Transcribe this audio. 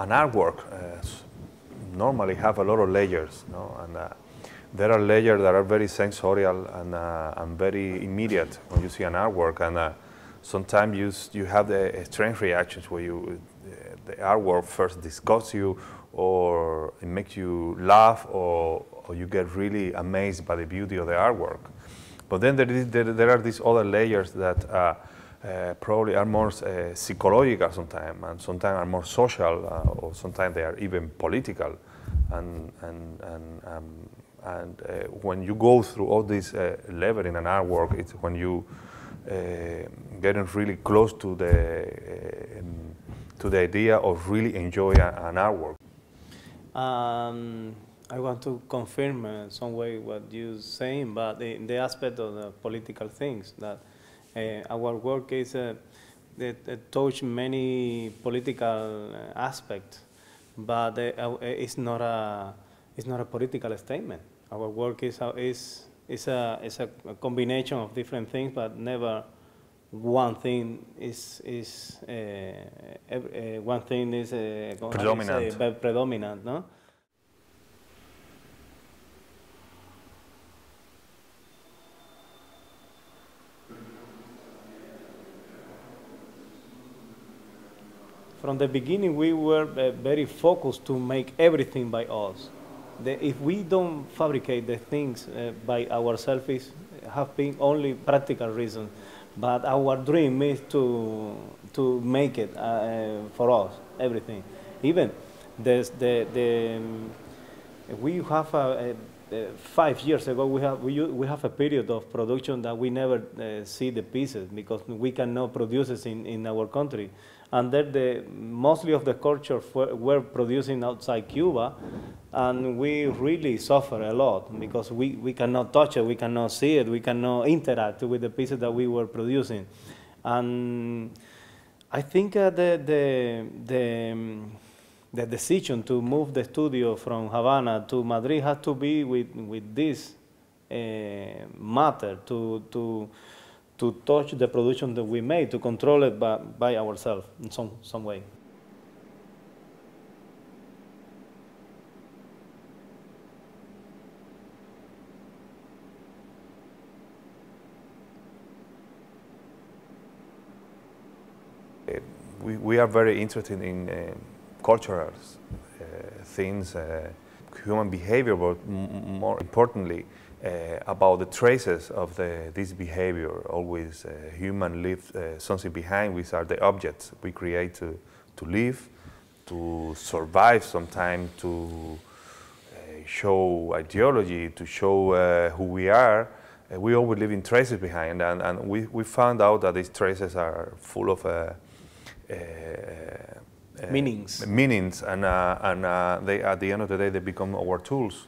an artwork uh, normally have a lot of layers, no? and uh, there are layers that are very sensorial and, uh, and very immediate when you see an artwork, and sometimes you, you have the strange reactions where you, the artwork first disgusts you or it makes you laugh or, or you get really amazed by the beauty of the artwork. But then there, is, there, there are these other layers that uh, probably are more uh, psychological sometimes and sometimes are more social uh, or sometimes they are even political. And, and, and, um, and uh, when you go through all this uh, level in an artwork, it's when you getting really close to the, um, to the idea of really enjoying an artwork. Um, I want to confirm uh, some way what you're saying, but in the aspect of the political things, that our work is uh, it, it touch many political uh, aspects, but uh, uh, it's not a it's not a political statement. Our work is a, is is a is a combination of different things, but never one thing is is uh, uh, one thing is uh, predominant. Say, predominant, no? From the beginning, we were very focused to make everything by us. The, if we don't fabricate the things by ourselves, have been only practical reasons but our dream is to to make it uh, for us everything. Even the the, the we have a, a, five years ago we have we, we have a period of production that we never uh, see the pieces because we cannot produce it in, in our country and then the mostly of the culture were producing outside Cuba, and we really suffer a lot because we, we cannot touch it, we cannot see it, we cannot interact with the pieces that we were producing. And I think uh, the, the, the, the decision to move the studio from Havana to Madrid has to be with, with this uh, matter, to, to, to touch the production that we made, to control it by, by ourselves in some, some way. We, we are very interested in uh, cultural uh, things, uh, human behavior, but more importantly, uh, about the traces of the, this behavior. Always uh, human leave uh, something behind, which are the objects we create to, to live, to survive sometimes, to show ideology, to show who we are. we always leave in traces behind, and, and we, we found out that these traces are full of meanings. Meanings, and, uh, and uh, they, at the end of the day, they become our tools